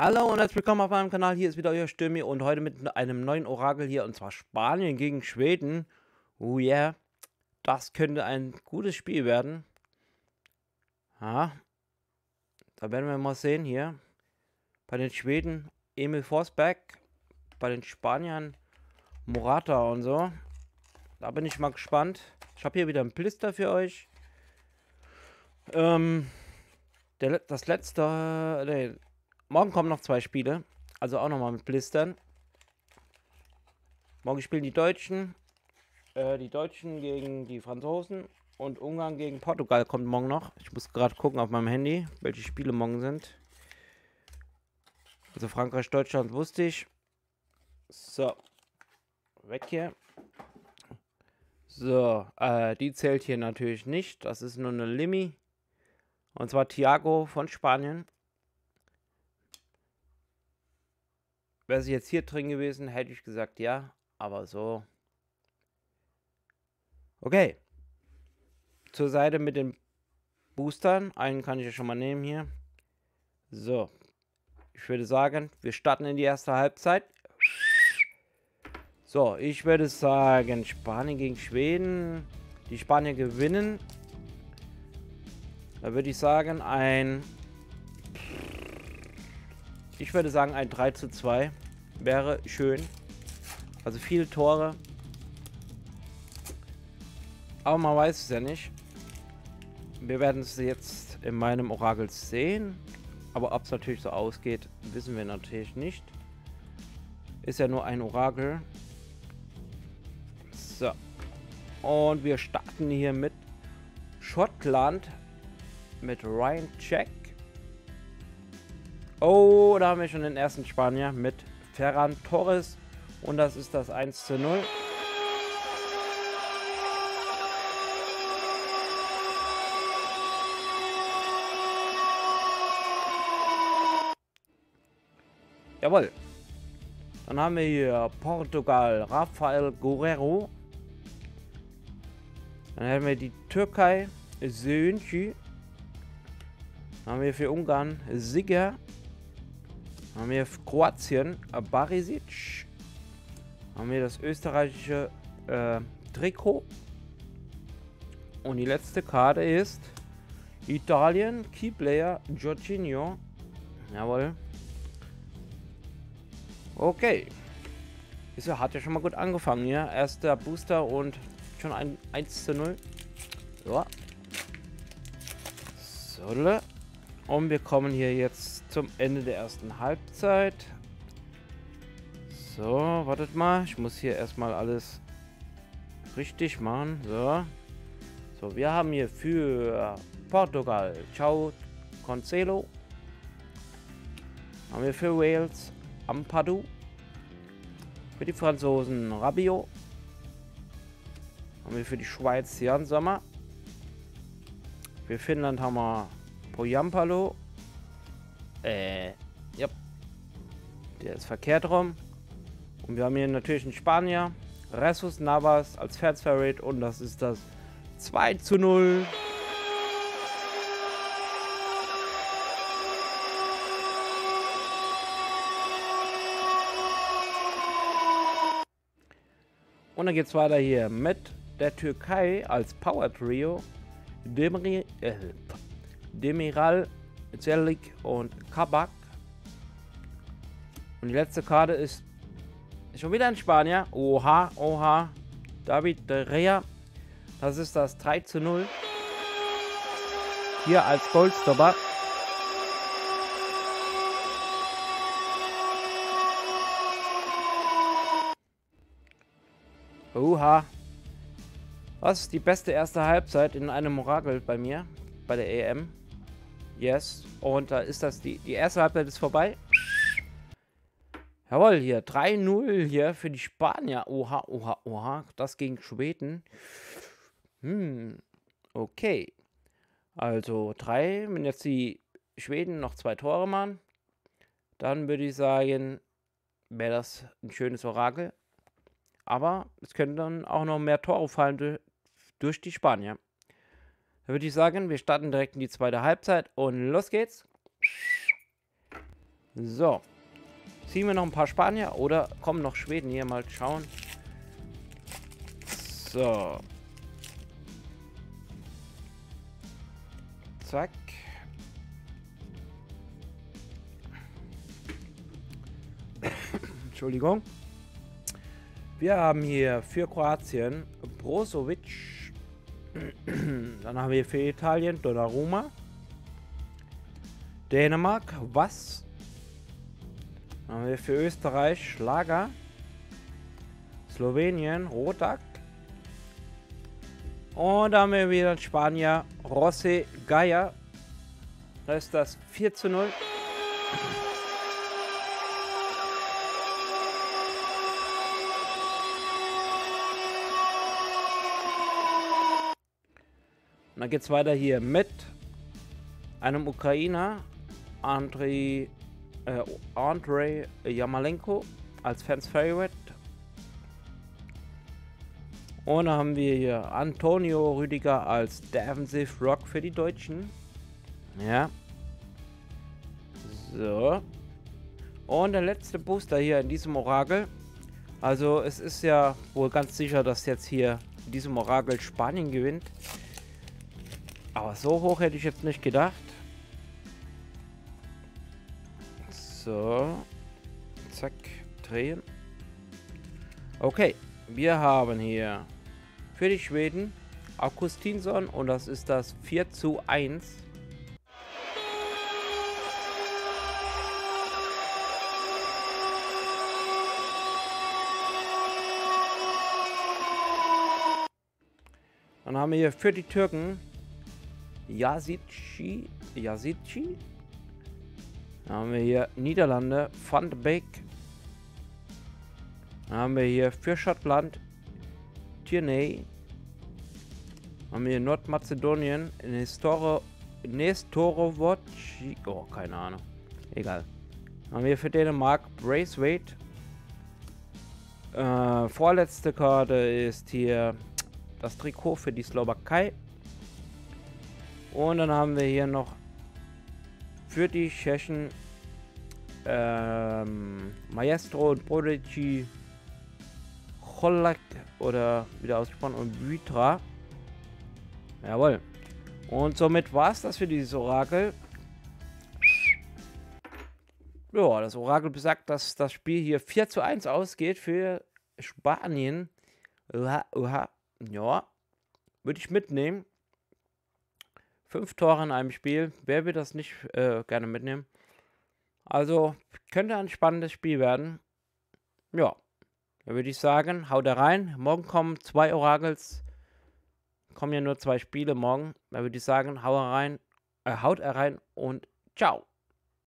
Hallo und herzlich willkommen auf meinem Kanal. Hier ist wieder euer Stürmi und heute mit einem neuen Orakel hier und zwar Spanien gegen Schweden. Oh yeah, das könnte ein gutes Spiel werden. Ja, da werden wir mal sehen hier. Bei den Schweden Emil Forsberg, bei den Spaniern Morata und so. Da bin ich mal gespannt. Ich habe hier wieder ein Blister für euch. Ähm, der, das letzte, nee, morgen kommen noch zwei Spiele. Also auch nochmal mit Blistern. Morgen spielen die Deutschen. Äh, die Deutschen gegen die Franzosen. Und Ungarn gegen Portugal kommt morgen noch. Ich muss gerade gucken auf meinem Handy, welche Spiele morgen sind. Also Frankreich, Deutschland wusste ich. So. Weg hier. So, äh, die zählt hier natürlich nicht. Das ist nur eine Limi. Und zwar Thiago von Spanien. Wäre sie jetzt hier drin gewesen, hätte ich gesagt ja. Aber so. Okay. Zur Seite mit den Boostern. Einen kann ich ja schon mal nehmen hier. So. Ich würde sagen, wir starten in die erste Halbzeit. So, ich würde sagen, Spanien gegen Schweden. Die Spanier gewinnen. Da würde ich sagen, ein... Ich würde sagen, ein 3 zu 2 wäre schön. Also viele Tore. Aber man weiß es ja nicht. Wir werden es jetzt in meinem Orakel sehen. Aber ob es natürlich so ausgeht, wissen wir natürlich nicht. Ist ja nur ein Orakel. So. Und wir starten hier mit Schottland mit Ryan Check. Oh, da haben wir schon den ersten Spanier mit Ferran Torres. Und das ist das 1 zu 0. Jawohl. Dann haben wir hier Portugal, Rafael Guerrero. Dann haben wir die Türkei, Söncü. Haben wir für Ungarn Sigger. Haben wir Kroatien Barisic. Haben wir das österreichische äh, Trikot. Und die letzte Karte ist Italien Keyplayer Jorginho. Jawohl. Okay. Ist hat ja schon mal gut angefangen hier. Erster Booster und schon ein 1 zu 0. So. So. Und wir kommen hier jetzt zum Ende der ersten Halbzeit. So, wartet mal. Ich muss hier erstmal alles richtig machen. So. So, wir haben hier für Portugal Ciao Concelo. Haben wir für Wales Ampadu. Für die Franzosen Rabio. Haben wir für die Schweiz Jan Sommer. Für Finnland haben wir Poyampalo. Äh, ja. Der ist verkehrt rum. Und wir haben hier natürlich einen Spanier. Ressus Navas als Favorite und das ist das 2 zu 0. Und dann geht es weiter hier mit der Türkei als Power Trio. Demri, äh, Demiral, Celik und Kabak. Und die letzte Karte ist schon wieder ein Spanier. Oha, oha. David de Rea. Das ist das 3 zu 0. Hier als Goldstopper. Oha. Was ist die beste erste Halbzeit in einem Orakel bei mir? Bei der EM? Yes. Und da ist das, die, die erste Halbzeit ist vorbei. Jawohl, hier 3-0 hier für die Spanier. Oha, oha, oha. Das gegen Schweden. Hm, okay. Also 3, wenn jetzt die Schweden noch zwei Tore machen, dann würde ich sagen, wäre das ein schönes Orakel. Aber es können dann auch noch mehr Tore fallen durch die Spanier. Dann würde ich sagen, wir starten direkt in die zweite Halbzeit und los geht's. So. Ziehen wir noch ein paar Spanier oder kommen noch Schweden hier mal schauen. So. Zack. Entschuldigung. Wir haben hier für Kroatien Brozovic. Dann haben wir für Italien Donnarumma. Dänemark Was. Dann haben wir für Österreich Schlager. Slowenien Rodak. Und dann haben wir wieder Spanier Rossi Geier. Da ist das 4 zu 0. Und dann geht es weiter hier mit einem Ukrainer, Andrei, äh, Andrei Yamalenko als Fans Favorite. Und dann haben wir hier Antonio Rüdiger als Defensive Rock für die Deutschen. Ja. So. Und der letzte Booster hier in diesem Orakel. Also es ist ja wohl ganz sicher, dass jetzt hier in diesem Orakel Spanien gewinnt. Aber so hoch hätte ich jetzt nicht gedacht. So. Zack. Drehen. Okay. Wir haben hier für die Schweden Augustinsson und das ist das 4 zu 1. Dann haben wir hier für die Türken Yasici. Yasici. Dann haben wir hier Niederlande, Van de Beek. Dann haben wir hier für Schottland Tierney. Haben wir hier Nordmazedonien, Nestoro, Nestorovoc. Oh, keine Ahnung. Egal. Haben wir für Dänemark Braithwaite. Äh, vorletzte Karte ist hier das Trikot für die Slowakei. Und dann haben wir hier noch für die Tschechen ähm, Maestro und Prodigy Cholak oder wieder ausgesprochen und Vytra. Jawohl. Und somit war es das für dieses Orakel. Ja, das Orakel besagt, dass das Spiel hier 4 zu 1 ausgeht für Spanien. Uha, uha. Ja, würde ich mitnehmen. Fünf Tore in einem Spiel. Wer will das nicht äh, gerne mitnehmen? Also, könnte ein spannendes Spiel werden. Ja, da würde ich sagen, haut da rein. Morgen kommen zwei Orakels. Kommen ja nur zwei Spiele morgen. Da würde ich sagen, hau rein, äh, haut rein und ciao.